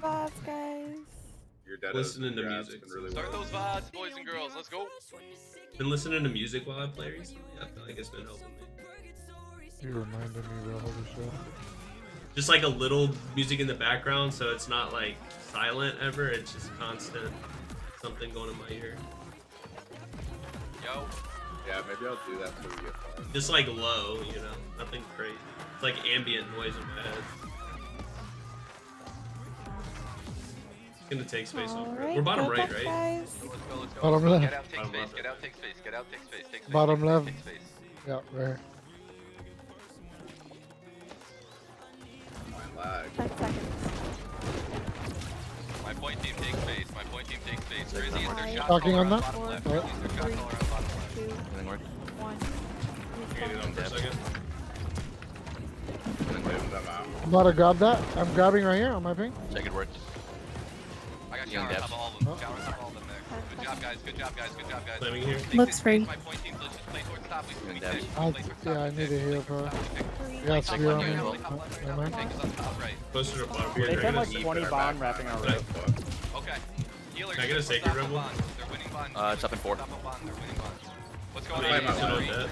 VODs, guys. Your dead Listening to music. It's really Start well. those vibes, boys and girls. Let's go. Been listening to music while I play recently. I feel like it's been helping me. You reminded me of the whole show. Just like a little music in the background, so it's not like silent ever. It's just constant something going in my ear. Yo. Yeah, maybe I'll do that until we get far. Just like low, you know, nothing crazy. It's like ambient noise in my head. Gonna take space over. Alright, We're bottom good right, luck, right? guys. Let's go, let's go. Bottom left. Get out, take Bottom space. left. Get out, take space. Get out, take space. Take space. Bottom take left. Take space. Yeah, right here. My lag. 10 seconds. My point team takes space. My point team takes space. Grizzy is their Five, shot Talking on that? bottom left. What? Grizzy's their shot Three. caller on bottom left. Two, Everything work? one. Get it on for a second. And then them out. I'm about to grab that. I'm grabbing right here on my ping. Check it worked. I got Young shower on top depth. all of them. Oh. Shower on top of all of them there. Good job, guys. Good job, guys. Good job, guys. Slamming here. Looks free. space. My point team, let's just play towards top. We, we Young take. depth. I- yeah. I need a heal Play for towards top. We take. Three. Yeah, Take spear one on here, me. play top left, right Never now. mind. Take us on. Closer to bottom. They Can I have get like 20 our bond wrapping line. our That's rope. Okay. Healers. Can I get a stop sacred rebel? They're winning bond. Uh, it's up in four. Stop on bond. They're winning bond. What's going I'm on? playing my Grizzy? own dead.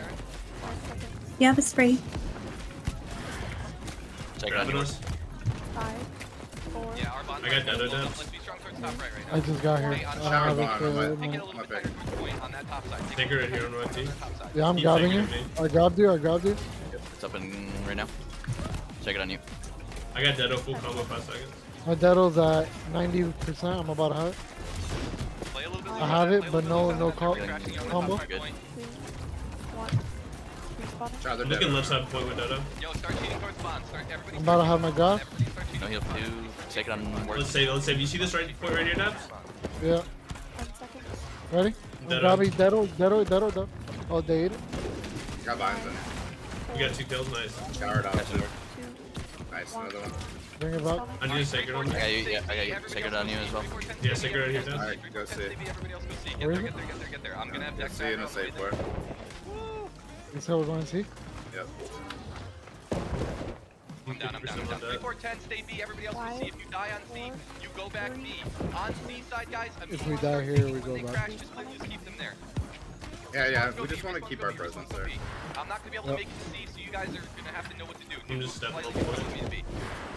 Five seconds. Yeah, it's free. Check it on yours. Five, four, Yeah, our bond. I got right, Dedo hold on, depth. Let's be strong towards top right right now. I just got here. Hey, on I shower have bottom, it I'm Take it a my- little bit tighter towards point on that top side. Take Take her it here on right on team. that top side. Yeah, I'm Keep grabbing you. me. I grabbed you. I grabbed you. It's up in right now. Check it on you. I got Dedo full combo five seconds. My Dedo's at 90%. I'm about to have it. Play a little bit I have it, but little no- bit no lower Respawn. Try I'm looking left side point with Dedo. Yo, start cheating towards bond. Start everybody. I'm about to have my cheating towards god. bond. Everybody start cheating No heal towards two. Check it on work. Let's say, let's say, you see this right point right here, Dabs? bond. Yeah. 10. Ready? I'm Dedo. grabbing Dedo. Dedo. Dedo. Dedo. Oh, they ate it. Got vines in. You got two kills, nice. Showered out. Gotcha. Nice, another one. Bring it back. I need a sacred on I got you. Yeah, I got you. Check it on you as well. Yeah, sacred right here, Dabs. Alright, go see. Everybody else go see. Get Where there, is get there, get there, get there. I'm gonna have Dex see in back the up, safe wait word. This is how we're going to see. Yep. I'm down, I'm down, I'm down. 3, 4, 10, stay B, everybody else go C. If you die on C, you go back B. On C side, guys, I'm If we die here, we go back. crash, just, just keep them there. Yeah, yeah. We just want to keep our presence there. B. I'm not gonna be able to make it to C, so you guys are gonna have to know what to do. I'm just stepping Slightly over before point. me to B.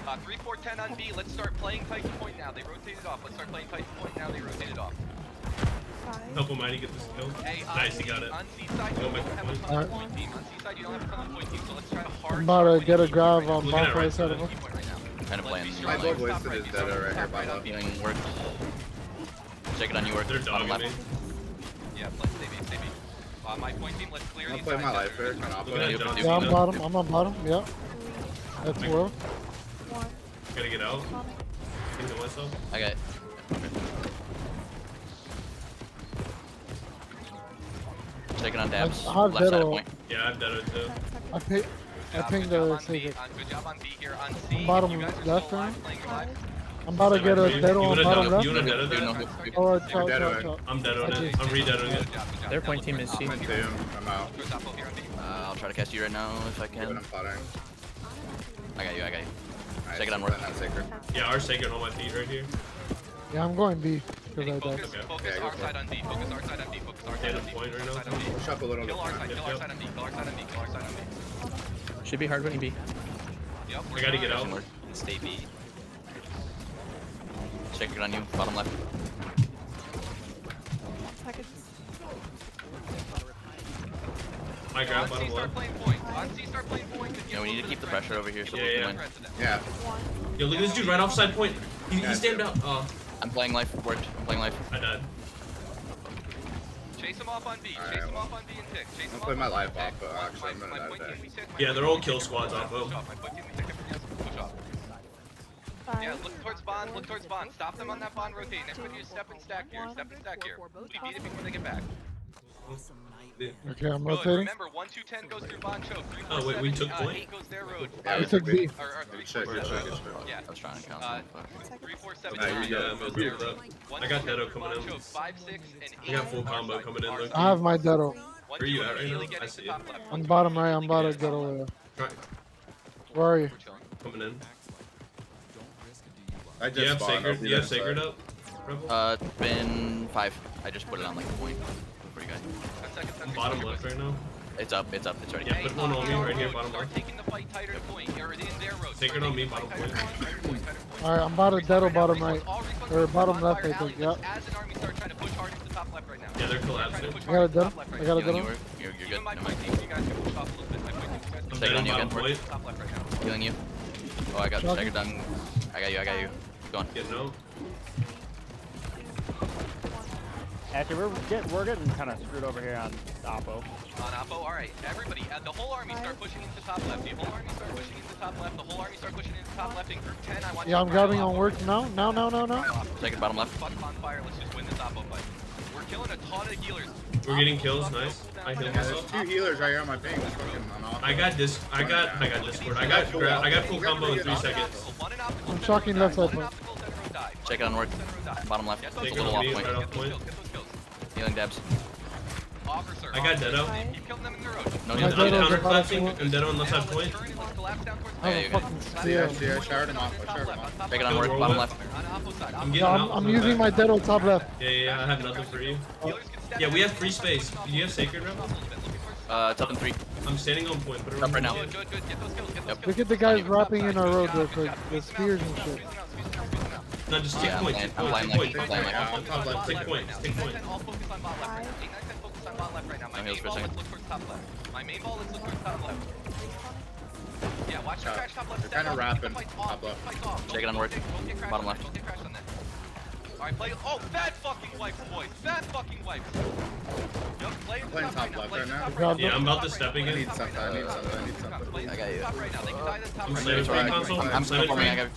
Uh, 3, 4, 10 on B. Let's start playing Titan Point now. They rotated off. Let's start playing Titan Point now. They rotated off. Five. Help Almighty get this kill. Hey, Nice, he got it. On C side, you Go don't back have to a point. ton of Alright. point team. On C side, you don't have a ton of point team, so let's try to hard. I'm about to get a grab on Looking bot right right side side. of right now. us. Key point right now. Kind of Let's playing. My strong. gold Top wasted right, is dead right here, by the on B. Healing work. Check it on you work. They're dogging me. Yeah, play, stay B, stay B. Uh, my point team, let's clear I'll these play guys my out. life They're- here. they're I'll trying play to- John. Yeah, I'm bottom. I'm on bottom. Yeah. That's Three, world. Gotta get out. Respawn. Myself. I got. Check it on dabs. I'm, Left side of point. Yeah, I have Dedo too. I pick. I pinged good the job on B, Good job on B here on C. I'm bottom You guys are left still round. I'm about to get a You Dedo on bottom left. You wanna Dedo Do that? no- Or You're chop, dead on. chop. I'm Dedo I it. I'm re-Dedoing Good it. job, good job. Their point team is quick. C. I'm doom. I'm out. Goes up here on B. Uh, I'll try to cast you right now if I can. I'm potting. I got you. I got you. Nice. Check it on work. That sacred. Yeah, our sacred on my feet right here. Yeah, I'm going B because Hey, I focus, focus Yeah, go our side on B. Focus our side on B. Focus our side on B. Focus now. our side on B. Push up a little Kill bit. our side. Kill our side on B. Kill our side on B. Kill our side on B. Should be hard winning B. Yep. we're I gotta get trying. out. Work. Stay B. Check it on you. Bottom left. 10 seconds. My On grab C, bottom start left. playing point. On C, start playing point. Yeah, we need to keep the pressure over here so Yeah, we yeah. can win. Yeah. One. Yo, look at this dude right offside point. He, he Yeah, stamped out. Oh, I'm playing life. Worked. I'm playing life. I died. Chase him off on B. Alright, Chase him well. off on B and tick. Chase him I'll off on my life off, but My- I'm gonna die point today. team, we tick. Yeah, they're all kill we tick. squads off Push of. off. My point team, we tick. Everybody else push off. Five. Yeah, look towards Bond. Look towards Bond. Stop them on that Bond rotate. Everybody just step and stack here. Step and stack here. We beat it before they get back. Yeah. Okay, I'm Road, rotating. Remember, one two ten goes through Boncho. Three, four, oh wait, we took uh, point. Eight goes their road. Yeah, we took B. Yeah. I was trying to count. Uh, three, four, seven, okay, nine. Yeah, most up. I got Dedo coming in. Five, six, and eight. I got full combo coming in. Loki. I have my Dedo. Where are you at right now? I see you. On bottom right, I'm about to Dedo. Where are you? Coming in. I just you have Sacred, Do you have sacred up? Rebel? Uh, been five. I just put it on like a point for you guys. Bottom left right now. It's up, it's up, it's ready. Yeah, hey, one on me right road. here, bottom left. taking the fight tighter yep. point, in their road. Take it on me, bottom point. Alright, I'm about to dead or bottom right. Or bottom left, I think, Yeah. Yeah, they're collapsing. I got a dead I got a dead You're good. I'm dead on bottom point. Healing you. Oh, I got, I got you, I got you. I got you, I got you. Go on. Get no. Actually, we're, get, we're getting kind of screwed over here on Oppo. On Oppo? Alright, everybody, uh, the whole army start pushing into top left. The whole army start pushing into top left. The whole army start pushing into top left. In group 10, I want Yeah, I'm grabbing on work. No, no, no, no, no. Second bottom left. Fuck on fire. Let's just win this Oppo fight. We're killing a ton of healers. We're getting kills, nice. I healed myself. There's two healers right here on my ping. I got this. I got. I got Discord. I got. I got full combo in three seconds. I'm shocking left side. Check it on work. Bottom left. Yeah, It's a little off point. Healing Debs. Officer, I got Deado. Keep killing them in their own. No need to counter clapping. I'm Deado unless I have point. Oh, yeah, you can. Yeah, yeah, I showered him off. I showered him off. Take it on work, bottom left. I'm, getting no, I'm, I'm using my Deado top left. Yeah, yeah, yeah, I have nothing for you. Oh. Yeah, we have free space. Do you have Sacred Rebel? Uh, top up three. I'm standing on point. Put it up right now. Yep. Look at the guys wrapping in our road real quick. The spears and shit. No, just take points. Take points. Take points. Take points. Take points. All focus on bot left. Ignite that focus on bot left right now. My main ball is look towards top left. My main ball is look towards top left. Yeah, watch your crash top left. They're trying to wrap and top left. Take it onward. Bottom left. Don't get crashed on that. Alright, play. Oh, bad fucking wife, boy. Bad fucking wife. Yep, play I'm playing top, top left right. Right now. Yeah, I'm about to step again. I need something. I need something. I need something. I got you. Right now. They can die. I'm still for. I got.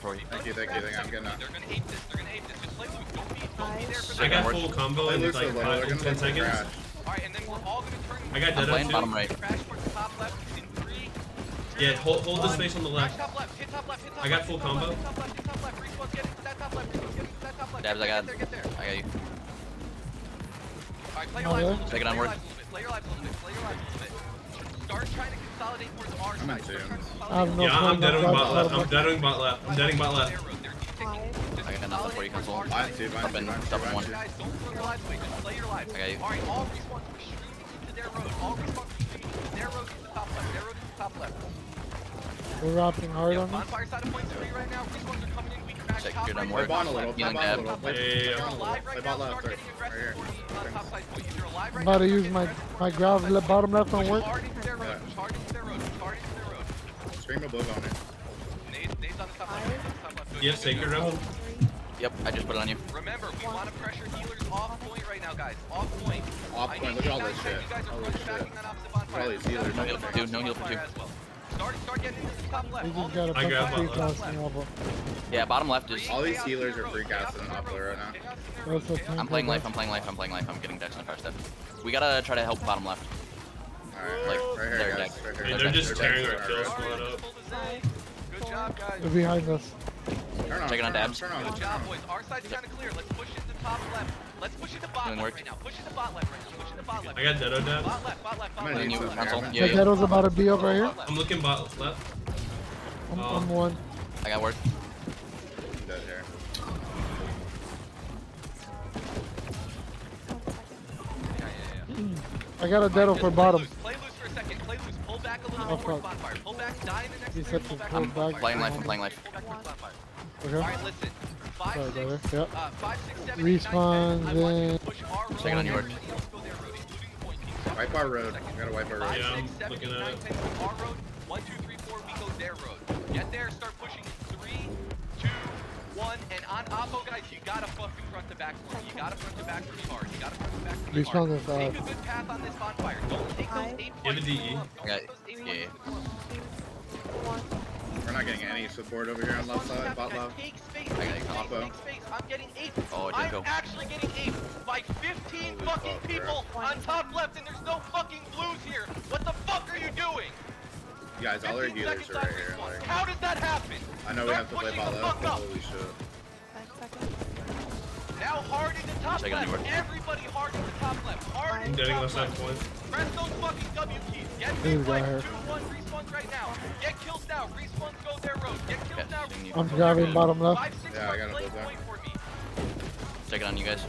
For you. Thank you. Thank you. I'm. They're gonna hate this. They're gonna hate this. Just play Don't be. Don't be there for. I got full combo in like five, ten seconds. Alright, and then we're all gonna turn. I got dead. I'm playing bottom right. Yeah, hold, hold the space on the left. Top left, hit top left, hit top I got full top combo. Left, top left, hit top left, respawn's getting to that top left, respawn's getting to that top left. Dabs, I got, there, get there. I got you. Alright, play your lives a little bit, play your lives a little bit, play your lives a little bit, play your lives a little bit. Start trying to consolidate towards our side. I'm at two. Yeah, I'm deading bot left, I'm deading bot left, I'm deading bot left. I got nothing for you, console. I'm two, I'm in, I'm in one. Guys, don't throw your lives away, just play your lives. I got you. Alright, all respawns, are shooting into their road, all respawns. We're robbing hard Yo, on them. point Check top right now. Bot a little. Bot a I'm about to use my my grav bottom left on work. Hard into Scream a on it. Nate, Nate's on rebel. Yep, I just put it on you. Remember, we want to pressure healers off point right now, guys. Off point. Off point. Look at all this shit. You guys are pushing no heal for two. No heal for two. Start, start getting into the top left. Got I got. Yeah, bottom left is. All these healers are free cast and lava right now. I'm playing life, I'm playing life, I'm playing life. I'm getting decks in the first step. We gotta try to help bottom left. Alright, like, right here, their deck. Right here. They're, just tearing our kill squad up. Good job, guys. They're behind us. Turn on, Taking on dabs. Turn on, turn on. Good job, boys. Our side's kinda clear. Let's push into top left. Let's push it to bot left right now. Push it to bot left right now. Push it to bot left. I got Dedo down. Bot left, bot left, bot left. Bot left. Console. Yeah, yeah. Dedo's about to be over here. I'm looking bot left. I'm, um, I'm one. I got work. Dead here. I got a Dedo for bottom. Play loose for a second. Play loose. Pull back a little bit more. Pull back. Die in the next player. Pull back. I'm playing life. I'm playing life. Okay. Alright, listen. Five, Sorry, six, brother. Yep. Uh, five, six, seven, Respawn, nine, then... Checking on York. Wipe our road. We gotta wipe our road. Yeah, I'm looking at it. Our road. One, two, three, four, we go their road. Get there, start pushing. Three, two, one, and on Oppo, guys, you gotta fucking front the back for You gotta front the back pretty hard. You gotta front the back pretty Respawn hard. Respawn is, uh... Take a good path on this bonfire. Don't take those eight points. Give a DE. Yeah. One. We're not getting any support over here on left side, bot left. Fake space, fake space. I'm getting eight. Oh, I'm go. actually getting eight. by 15 Holy fucking fuck, people bro. on top left, and there's no fucking blues here. What the fuck are you doing? You guys, all our dealers are right here. Like, How did that happen? I know Start we have to play ball left, but holy shit. Five seconds. Now hard top Check left. Anywhere. Everybody hard into top left. Hard into top left. left. Press those fucking W keys. Get big flex. 2-1 respawns right now. Get kills now. Respawns go their road. Get kills now. I'm driving bottom left. Five, six, yeah, I gotta go. Check it on you guys.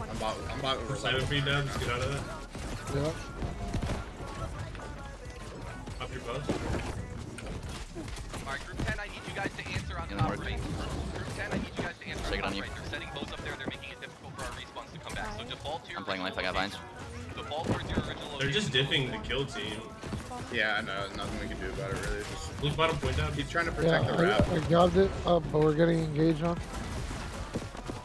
I'm about, I'm about to Simon get out of Up your bus. Alright, group 10, I need you guys to answer on the top right. Group 10, I need you guys to answer Check on top right. They're setting up there, they're making I'm playing life, I got vines. They're just dipping the kill team. Yeah, I know. Nothing we can do about it, really. Just Who's bottom point down? He's trying to protect yeah, the wrap. I, I grabbed it up, but we're getting engaged on.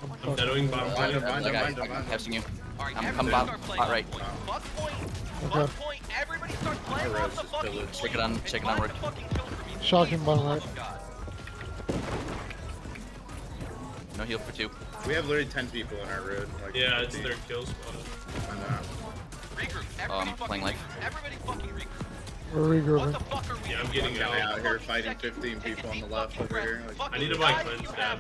I'm, I'm shadowing bottom point. Mind, mind, mind, mind, mind. Catching you. Right, I'm coming bottom, bot right. Bot point. Okay. Bot point. Everybody start playing off the fucking point. Check it on, check it on, Shocking bottom right. No heal for two. We have literally 10 people in our road. Like yeah, 50. it's their kill spot. I know. Regroup. Um, playing life. Everybody fucking regroup. We're regrouping. What the fuck are we yeah, I'm getting out, out here fighting 15 people on the left over here. Like, I need to buy cleanse now.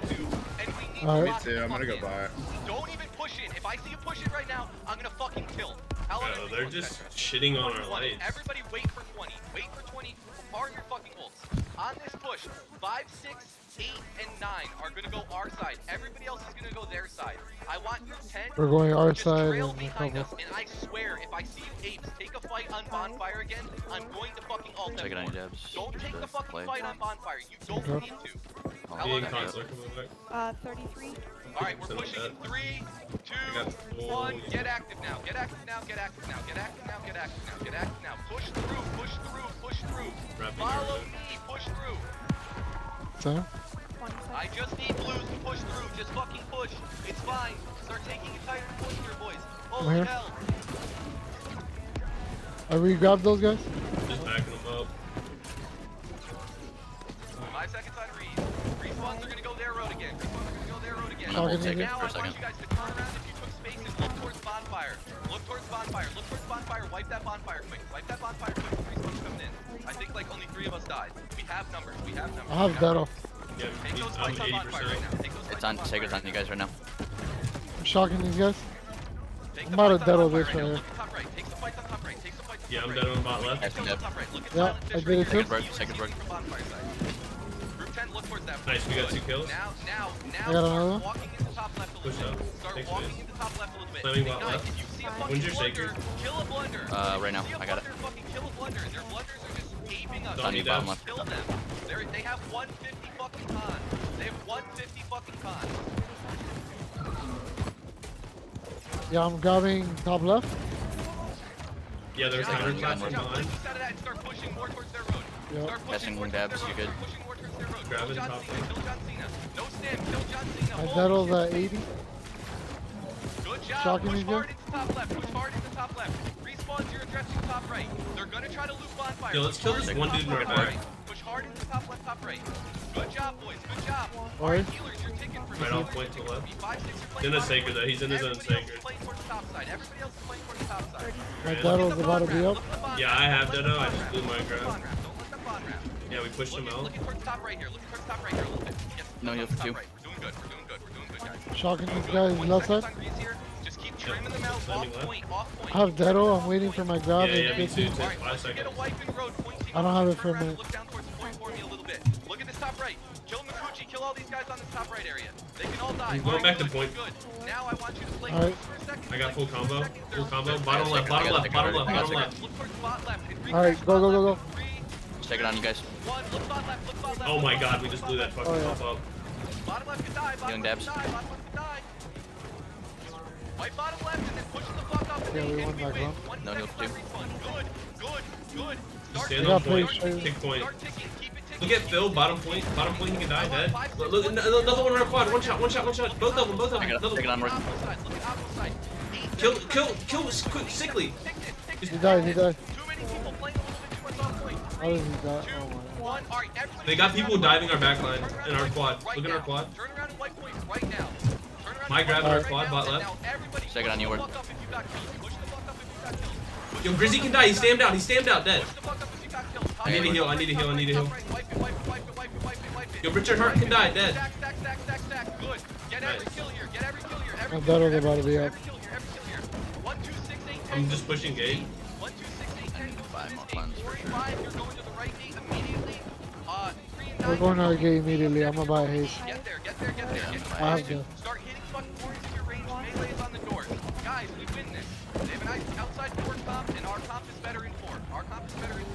Right. Me too, I'm gonna go buy it. Don't even push it. If I see you push it right now, I'm gonna fucking kill. How Yo, they're just that? shitting on our lights. Everybody wait for 20. Wait for 20. Farm your fucking wolves. On this push, 5, 6, eight and nine are gonna go our side. Everybody else is gonna go their side. I want you ten. We're going our side. Trail behind us, and I swear, if I see you apes take a fight on bonfire again, I'm going to fucking ult them. Don't take the fucking play. fight on bonfire. You don't okay. need to. How long is it? Uh, 33. Alright, we're pushing in 3, get active now, get active now, get active now, get active now, get active now, get active now, push through, push through, push through, follow me, push through. I just need blues to push through. Just fucking push. It's fine. Start taking entire push here, boys. Holy Where? hell. Ah, are we grab those guys? Just backing them up. Five seconds on are gonna go their road again. Are gonna go their road again. Now I want you guys to turn around bonfire. Look towards bonfire. Look towards bonfire. Wipe that bonfire quick. Wipe that bonfire quick. Three smoke's coming in. I think like only three of us died. We have numbers. We have numbers. I have battle. Yeah, Take those lights on bonfire right now. Take those it's on, on Sager's on you guys right now. I'm shocking these guys. Take I'm out of dead over here. Yeah, I'm dead on bot left. Yeah, I did it too. Second broke. Second broke look towards that. Nice, we got two kills. Now, now, now. I got another one. Push bit. Up. Start Thanks, walking into top left a little bit. Left. When's your shaker? kill a blunder. Uh, right now, I got it. Fucking kill a blunder. Their blunders are just gaping up. Don't need bottom left. Kill them. They're, they have 150 fucking con. They have 150 fucking con. Yeah, I'm grabbing top left. Yeah, there's counter class on mine. Start pushing more towards their road. Yep. Start pushing more towards their road. Start pushing more. I've got all the 80. Good job. Shocking Push hard into top left. Push hard into top left. Respawns your addressing top right. They're gonna try to loop on fire. Yo, let's kill this one dude in right back. Push hard into top left, top right. Good job, boys. Good job. Alright. Healers, you're taking from Right on point to left. He's in the sacred though. He's in his own sacred. Everybody else is playing towards the top side. Right, Dotto's about to be up. Yeah, I have Dodo. I just blew my grab. Yeah, we pushed look, him out. Looking towards the top right here. Looking towards the top right here a little bit. Yes. No, you have to. Right. We're doing good. We're doing good. We're doing good, guys. Shocking this guy is left side. Just keep trimming them out. Off point. Off point. I have Dero. I'm waiting for my grab. Yeah, yeah, me too. Take five seconds. I don't have it for a minute. Look down towards the point for me a little bit. Look at this top right. Kill Makuchi. Kill all these guys on this top right area. They can all die. I'm going back to point. Good. Now I want you to play all right. for a second. I got full combo. Full combo. Bottom left. Bottom left. Bottom left. Bottom left. All right, go, go, go, go. Check it on you guys. One, flip spot left, flip spot left. Oh my god, we just blew that fucking oh, up. Bottom left could die, bottom left could die, bottom left could die. Right bottom left and then push the fuck up and then we, win. No, no, left respawn. Good, good, good. Stand on point, kick point. Look at Phil, bottom point, bottom point, he can die dead. Look, look, another one in quad, one shot, one shot, one shot. Both of them, both of them. I got it on. Kill, kill, kill, quick, sickly. He died, he died. Too many people playing a little bit too off point. How does he die? Oh my one. All right, they got people diving our backline and our quad. Right Look at our quad. Turn around and white points right now. Turn around My grab right our quad, bot left. Check it on your Yo, Grizzy can die. He's stamped out. He's stamped out, dead. I need a heal. I need a heal. I need a heal. Yo, Richard Hart can die, dead. I'm better over about to be up. I'm just pushing gate. One, two, six, eight, ten, five more plans for sure. We're going to gate immediately. I'm gonna buy haste. Get there, get there, get there. Get there. I have to. Start hitting fucking in your range. Melee is on the door. Guys, we win this. They have nice outside comp, and our comp is better in. Our comp is better in.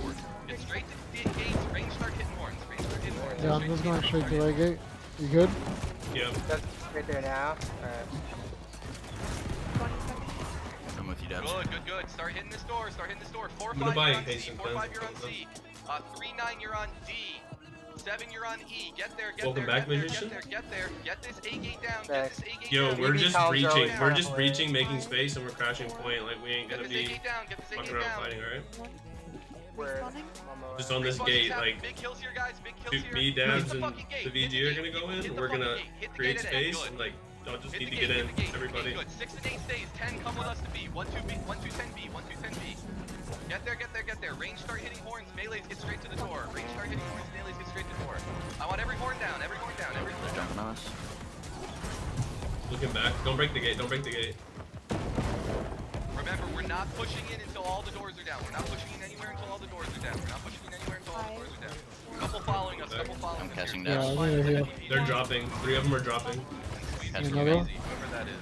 Get straight to the. Range start hitting horns. Range start hitting horns. Yeah, I'm just going straight to the gate. You good? Yep. That's right there now. Alright. I'm with you, Debs. Good, good, good. Start hitting this door. Start hitting this door. 4-5, you're on C. 4-5, you're on C. 3-9, you're on D. Seven, you're on E. Get there, get Welcome there, back, get magician. There, get there, get there. Get this A gate down, get this A gate Yo, down. we're just breaching. We're just breaching, making space, and we're crashing point. Like, we ain't gonna be fucking around down. fighting, alright? Just on this gate, like, big kills here, guys. Big kills here. me, Dabs, and the VG are gonna go in. We're gonna create space and, like, I just hit need to gate, get in, everybody. Good. Six and eight stays. Ten, come with us to B. One, two, B. One, two, ten, B. One, two, ten, B. Get there, get there, get there. Range start hitting horns. Melees get straight to the door. Range start hitting horns. Melees get straight to the door. I want every horn down. Every horn down. Every horn down. Us. Looking back. Don't break the gate. Don't break the gate. Remember, we're not pushing in until all the doors are down. We're not pushing in anywhere until all the doors are down. We're not pushing in anywhere until all the doors are down. Couple following us. Couple following I'm us. Catching yeah, They're dropping. Three of them are dropping. That's crazy. Whoever that is.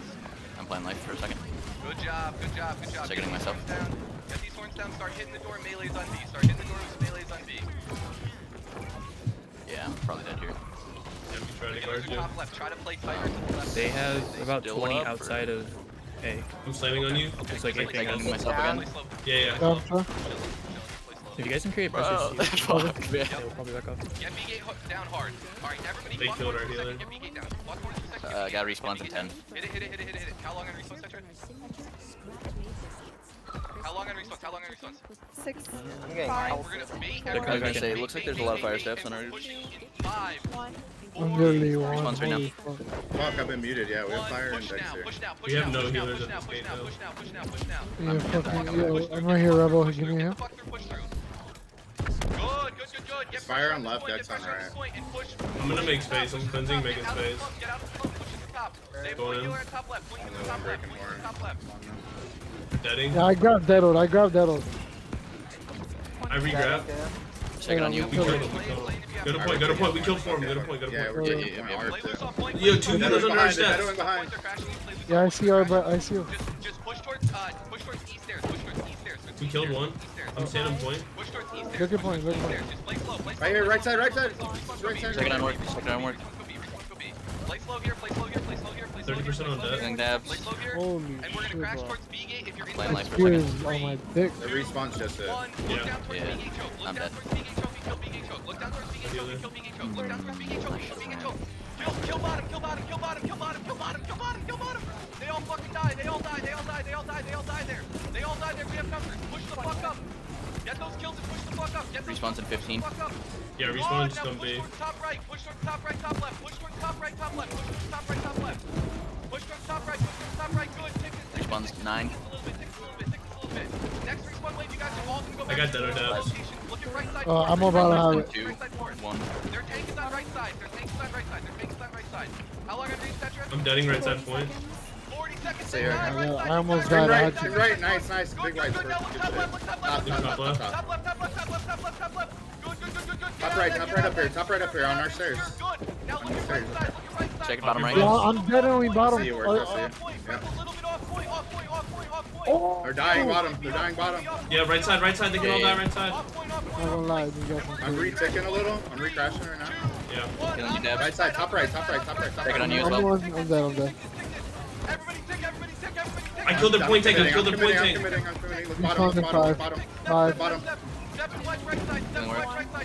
I'm playing life for a second. Good job, good job, good job. Checking myself. Down. Get these horns down, start hitting the door, melee's on B. Start hitting the door, melee's on B. Yeah, I'm probably dead here. They have about 20 outside or? of A. I'm slamming okay. on you. Okay. Just like okay. anything on myself again. Yeah, yeah. Down, down. If you guys can create pressure, oh, fuck, They'll probably back up. Get B gate down hard. Alright, everybody, killed our healer. Get B gate down. Block horns uh, got respawns in 10. Hit it, hit it, hit it, hit it. How long on respawns, Tetra? How long on respawns? How long on respawns? Six. I'm getting five. We're gonna I was gonna say, it looks like there's a lot of fire steps on our. Five. One. Response right now. Fuck, I've been muted. Yeah, we have fire and here. We have no healers at this gate, though. I'm right here, Rebel. Give me a hand. Good, good, good, good. Get fire on left, Dex on right. I'm gonna make space. I'm cleansing, making space. Deading. Yeah, I grabbed that old. I grabbed that old. I regrab. Checking on you. Go to point, go to point, we killed for him, go to point, go to point. Yeah, yeah, yeah. Yo, two healers under our steps. Yeah, I see our, but I see him. Just push towards, uh, push towards east push towards east. We killed one. I'm standing point. Push towards east point, point. Right here, right side, right side. Right side. Checking on work, checking on work. Here, here. 30% on death. Getting dabs. Holy and we're gonna crash towards B gate if you're inside. life for a second. Oh my dick. The respawn's just it. One, look yeah. down towards yeah. B gate choke. Look I'm down towards B gate choke. Kill B gate choke. Look down towards B gate choke. Kill B gate choke. Look down towards B gate choke. Kill B gate choke. Kill, kill bottom, kill bottom, kill bottom, kill bottom, kill bottom, kill bottom, kill bottom. They all fucking die. They all die. They all die. They all die. They all die there. They all die there. We have cover. Push the fuck up. Get those kills and push the fuck up. Get those Respawn's at 15. Yeah, respawn's gonna be. Push towards top right. Push towards top right, top left. Push towards top right, top left. Push towards top right, top left respawn's nine. I got that odab. Uh, I'm about to on right side. Their tank I'm deading right side point. I almost died. Right, right, right, nice, nice. Big right. Top left, top left, top left. Top left, top left, top left, top left, top left. Good, good, good, good, good. Top right, top right up here. Top right up here on our stairs. Good. Now look at right side. Look at right side. Check bottom right. I'm dead bottom. See you, see you. They're dying bottom. They're dying bottom. Yeah, right side, right side. They can yeah. all die right side. I'm gonna lie. I'm re-ticking a little. I'm re-crashing right now. Yeah. Get on you, Deb. Right side, top right, top right, top right. Top Take it on you as well. I'm dead, I'm dead. Everybody tick, everybody tick, everybody tick. I killed their point tank, I killed their point tank. I'm committing, I'm committing. Look, bottom, look, bottom, look, bottom. Five. Bottom.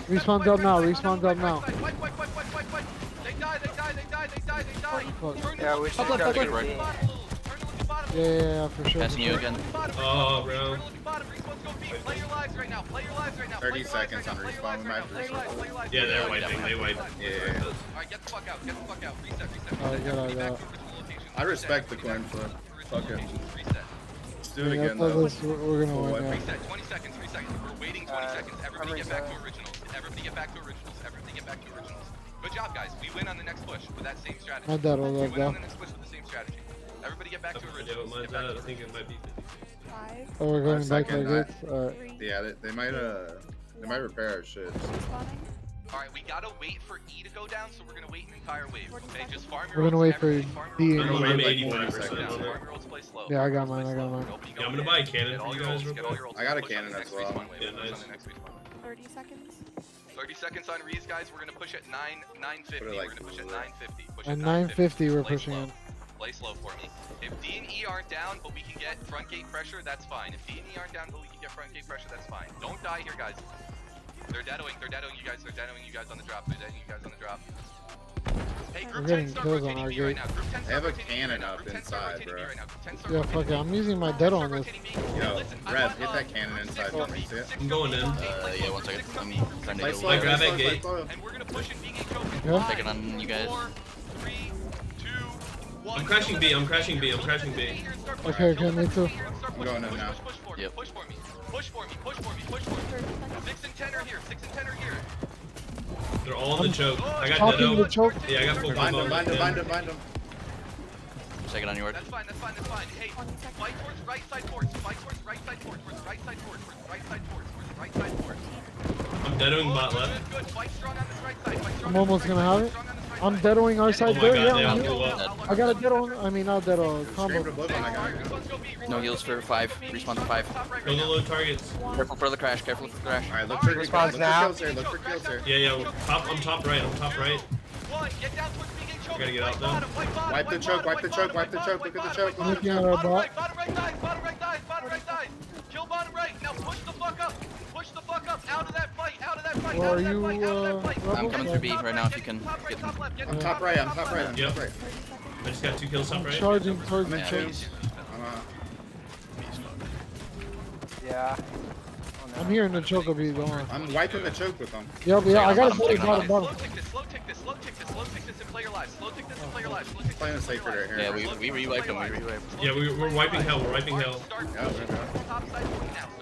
Respawn's up now, respawn's up now. They die, they die, they die, they die, they die. Yeah, we should go to right. Yeah, yeah, yeah, for sure. Passing you again. Oh, bro. 30 seconds on respawn. Yeah, they're wiping. They wipe. Yeah. yeah. Alright, get the fuck out. Get the fuck out. Reset, reset, oh, I respect the coin flip. Fuck it. Let's do it again, though. We're gonna win, Reset. 20 seconds. 3 seconds. We're waiting 20 seconds. Everybody get back to originals. Everybody get back to originals. Everybody get back to originals. Good job, guys. We win on the next push with that same strategy. All that, We win on the next push with the same strategy. Everybody get back to Yeah, originals. mine's Get back to I think it might be 50. Five, Oh, we're going back to second, the I- gates. Alright. Yeah, they, they might uh they might repair our shit. respawning. All right, we gotta wait for E to go down, so we're gonna wait an entire wave. Okay, just farm your We're gonna wait for everybody D your and ults. I'm, Wait, I'm like 40 seconds. Farm your ults, play slow. Yeah, I got mine, I got mine. Yeah, I'm gonna buy a cannon Get for all you guys real quick. I got a cannon as well. Yeah, nice. the next respawn. Thirty seconds. 30 seconds on Reese, guys. We're gonna push at 9 950. Put it We're gonna push at 950. Push At at 950, we're pushing slow. in. Play slow for me. If D and E aren't down, but we can get front gate pressure, that's fine. If D and E aren't down, but we can get front gate pressure, that's fine. Don't die here, guys. They're deadoing. They're deadoing you guys. They're deadoing you guys on the drop. They're deadoing you guys on the drop. Hey, We're group 10 getting start kills on rotating our B right gate. now. Group 10 They start have a rotating B right cannon now. up Group 10 start inside, rotating B bro. right now. Group 10 start Yeah, rotating fuck it. B. I'm using my Group 10 dead start on this. rotating B. Yo, Listen, I Rev, want, hit uh, that cannon group inside six for me, group see it? six I'm going in. group Uh, six yeah, group one second. six I'm group trying to Play go. slow, Like, play grab slow, that play gate. slow. And we're gonna push in BK choke. Yeah. Taking on you guys. I'm crashing B, I'm crashing B, I'm crashing B. here and start Okay, pushing. okay, me too. here and start I'm going in now. push, push for me. Yep. Push for me. Push for me. Push for me. Push for me. Six and ten are here. Six and ten are here. They're all in the choke. I got Talking Dedo. to choke. Yeah, I got full Bind combo. him, bind him, bind him, bind him. Second on your That's fine. That's fine. That's fine. Hey, Twenty seconds. fight towards right side force. Fight towards right side force. Towards right side force. Towards right side force. Towards right side force. I'm deadoing bot left. good, good. Fight strong on this right side. Fight strong I'm on almost right gonna side. have it. Fight strong on this right I'm side. deadoing our side Oh it. there. God, Yeah, they I'm all here. blew up. I got a dead on. I mean, not dead uh, on. Combo. to blood on that guy. Response go B, No heals for five. Top Respawn to five. Top right Kill the low targets. Careful for the crash. Careful for the crash. Alright, look for Alright, look response for now. kills here, look for kills here. Yeah, yeah. we're Top, I'm top right. I'm top right. One, get down towards BK choke. gotta get White out though. bottom, white bottom, Wipe the choke, wipe the choke, wipe the choke, look at the choke. bottom, at bottom our bottom bot. right, bottom right dies, bottom right dies, bottom right dies. Kill bottom right. Now push the fuck up. Push the fuck up. Out of that fight. Out of that fight. Well, out are of that you, fight. Out of uh, that fight. Rebel? I'm coming Get through B top right now, if you can top right, get top left, get I'm top top right, I'm top right, I'm Yep. top right. I just got two kills top right. Charging towards the Yeah, I'm, uh, Yeah. Oh, I'm here in the choke. I'll be going. I'm wiping the choke with them. Yep, yeah, I got a Bottom, body, bottom, bottom, Slow tick this, slow tick this, slow tick this, slow tick this and play your lives. Slow tick this and play your lives. Slow tick this and play your lives. Yeah, we we rewiped him. We rewiped. him. Yeah, we, we're wiping hell. We're wiping hell. Start Yeah, pushing. we're good. Top side point now. Start I'm on a pushing. healer. Top side point I'm now. right there. Start I got pushing. Dedo. Top side point now. Five, Second on all work, top right. again. Four, They're alone up here. two, one. Respawns now. They can all die in hell. Respawns. I want Under their everyone- steps, they can all die. Don't buy, start running. Top left is huge, be And I careful want Yeah, they're of top respawning. left. crash down Be towards careful of top left, that's where they're Shocking crashing. now. Two, one. If you're alive inside, get to bottom. If you're alive inside, I'm get about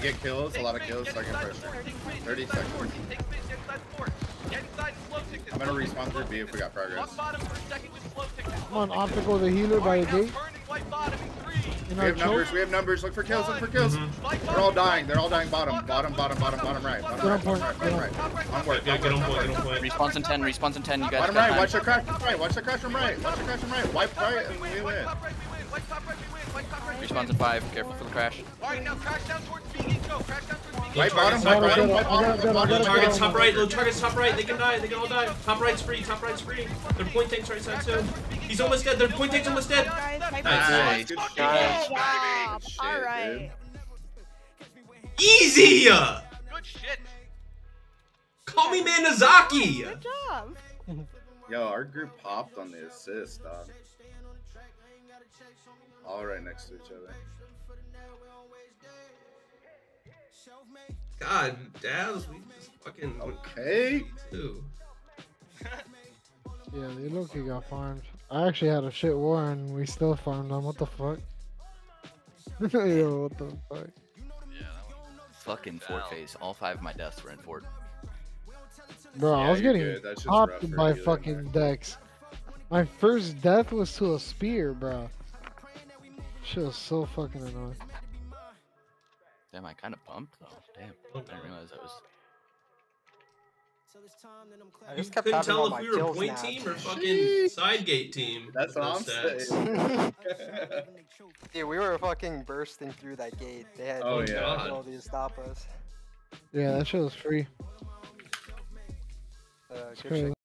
Walk bottom for a lot of kills, second, slow tick this. I'm on optical the healer by the Alright, now gate. turn and wipe bottom in three. In We have numbers, we have numbers, look for kills, look for kills. Mm-hmm. They're all dying, they're all dying bottom, bottom, bottom, bottom, bottom right, bottom the right, bottom right, bottom right. On board, Yeah, get on point, get on point. Response in 10. Response in 10. You guys Bottom right, watch the crash from right, watch the crash from right, watch the crash from right. Wipe right right, and we we win. win. Wipe top right, we win. Wipe top right, we win. Wipe top right, we Respawn win. in 5. Careful for the crash. Alright, now crash down towards BG Joe. Crash down towards BG Wipe Joe. bottom, Top right. bottom, wipe I got bottom, it, I got it, wipe I Low got it. bottom. targets top right. Low targets top right. They can die. They can all die. Top right's free. Top right's free. Their point tank's right side too. He's almost dead. Their point tank's almost dead. Guys, my Nice. Good shit, Nice. Good shit, All dude. Easy. Good shit. Call me Manazaki. Good job. Yo, our group popped on the assist, dog. All right next to each other. God, Daz, we just fucking Okay. too. Yeah, they look got farmed. I actually had a shit war and we still farmed them. What the fuck? Yo, what the fuck? Fucking fort phase. All five of my deaths were in fort. Bro, I was getting good. That's just popped by fucking man. decks. My first death was to a spear, bro. Shit was so fucking annoying. Damn, I kind of bumped though. Damn, I didn't realize I was. I You just kept couldn't tell if we were kills point now. team or fucking side gate team. That's with what I'm stats. saying. Dude, we were fucking bursting through that gate. They had Oh, no yeah. ability to stop us. Yeah, that shit was free. Uh, good crazy. shit.